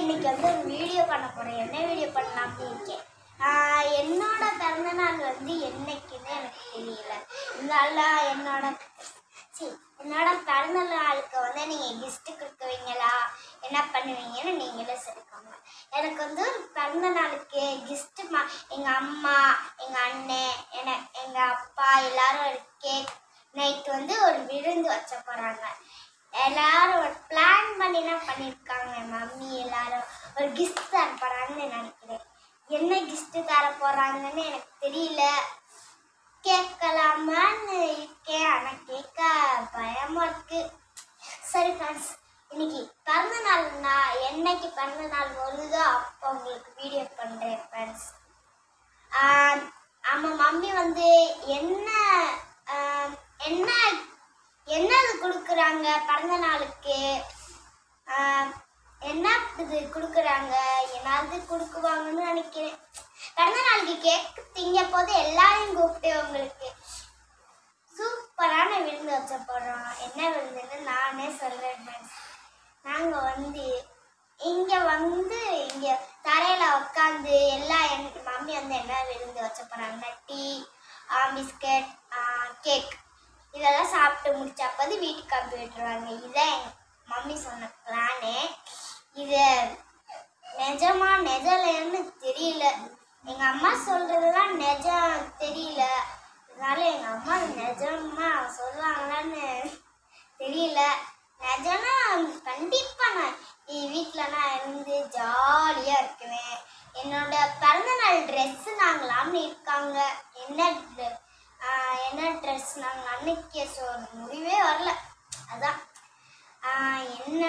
இன்னைக்கு வந்து ஒரு வீடியோ பண்ண போகிறேன் என்ன வீடியோ பண்ணலாம்னு இருக்கேன்? என்னோட பிறந்த நாள் வந்து என்னைக்குன்னு எனக்கு தெரியல. இருந்தாலும் என்னோட சரி என்னோட பிறந்த நாளுக்கு வந்து நீங்கள் கிஃப்ட் கொடுக்குவீங்களா? என்ன பண்ணுவீங்கன்னு நீங்களே சொல்லிக்கோங்க. எனக்கு வந்து ஒரு பிறந்த நாளுக்கு கிஃப்ட் மா எங்கள் அம்மா எங்கள் அண்ணன் என எங்கள் அப்பா எல்லாரும் ஒரு கேக் நைட் வந்து ஒரு விருந்து வச்ச போகிறாங்க எல்லாரும் ஒரு பிளான் பண்ணி தான் பண்ணியிருக்காங்க மம்மி எல்லாரும். ஒரு கிஃப்ட் தர போகிறாங்கன்னு நினைக்கிறேன். என்ன கிஃப்ட் தர போகிறாங்கன்னு எனக்கு தெரியல. கேட்கலாமான்னு இருக்கேன் ஆனால் கேட்க பயமாக இருக்கு. சரி ஃப்ரெண்ட்ஸ் இன்னைக்கு பிறந்த நாள் நான் என்னைக்கு பிறந்த நாள் வருதோ அப்போ உங்களுக்கு வீடியோ பண்ணுறேன் ஃப்ரெண்ட்ஸ் ஆமாம் மம்மி வந்து என்ன ஆஹ், என்ன என்னது கொடுக்குறாங்க பிறந்த நாளுக்கு என்ன இது கொடுக்குறாங்க? என்னது கொடுக்குவாங்கன்னு நினைக்கிறேன். பிறந்த நாளுக்கு கேக் திங்க போது எல்லாரையும் கூப்பிட்டு உங்களுக்கு சூப்பரான விருந்து வச்ச போடுறோம் என்ன விருந்துன்னு நானே சொல்கிறேன் நாங்கள் வந்து இங்கே வந்து இங்கே தரையில் உட்காந்து எல்லா என் மம்மி வந்து என்ன விருந்து வச்ச போகிறாங்கன்னா டீ பிஸ்கட் கேக் இதெல்லாம் சாப்பிட்டு முடிச்சப்போது வீட்டுக்கு அனுப்பி விட்டுருவாங்க இதான் எங்கள் மம்மி சொன்ன பிளானு இது நிஜமா நிஜலன்னு தெரியல. எங்கள் அம்மா சொல்கிறதுலாம் நிஜம் தெரியல. அதனால எங்கள் அம்மா நிஜமா சொல்லுவாங்களான்னு தெரியல. நிஜம்னா கண்டிப்பாக நான் வீட்டில் நான் இருந்து ஜாலியாக இருக்குவேன். என்னோட பிறந்தநாள் ட்ரெஸ்ஸு நாங்களாம்னு இருக்காங்க. என்ன என்ன ட்ரெஸ் நாங்கள் அன்னைக்கு சொ முடிவே வரல. அதான். என்ன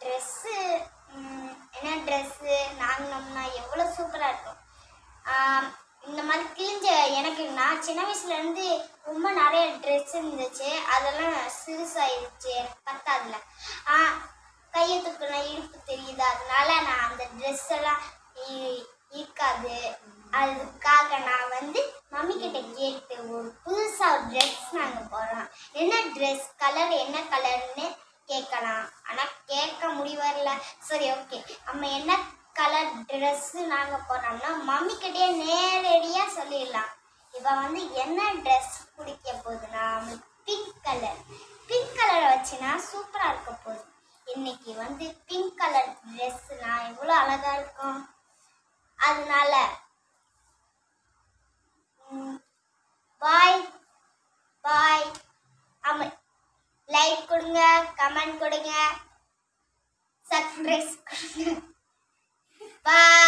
ட்ரெஸ்ஸு என்ன ட்ரெஸ்ஸு நாங்கினோம்னா எவ்வளோ சூப்பராக இருக்கும். இந்த மாதிரி கிழிஞ்ச எனக்கு நான் சின்ன வயசுலேருந்து ரொம்ப நிறைய ட்ரெஸ் இருந்துச்சு. அதெல்லாம் சிறுசாயிருச்சு. எனக்கு பத்தாதுல கையை தூக்குனா இடுப்பு தெரியுது. அதனால நான் அந்த ட்ரெஸ் எல்லாம் இருக்காது அதுக்காக நான் வந்து மம்மி கிட்ட கேட்டு ஒரு புதுசா ஒரு ட்ரெஸ் நாங்கள் போடலாம். என்ன ட்ரெஸ் கலர் என்ன கலர்னு கேட்கலாம். ஆனால் கேட்க முடிவரல சரி ஓகே நம்ம என்ன கலர் ட்ரெஸ்ஸு நாங்கள் போடுறோம்னா மம்மி கிட்டே நேரடியாக சொல்லிடலாம். இவன் வந்து என்ன ட்ரெஸ் பிடிக்க போகுதுன்னா பிங்க் கலர் பிங்க் கலரை வச்சுன்னா சூப்பராக இருக்க போகுது. இன்னைக்கு வந்து பிங்க் கலர் ட்ரெஸ்ஸுனா எவ்வளோ அழகாக இருக்கும். அதனால பாய் பாய் அமை லைக் கொடுங்க கமெண்ட் கொடுங்க. சப்ஸ்கிரைப் கொடுங்க பாய்